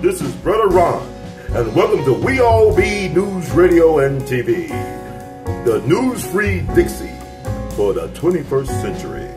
This is Brother Ron, and welcome to We All Be News Radio and TV, the news free Dixie for the 21st century.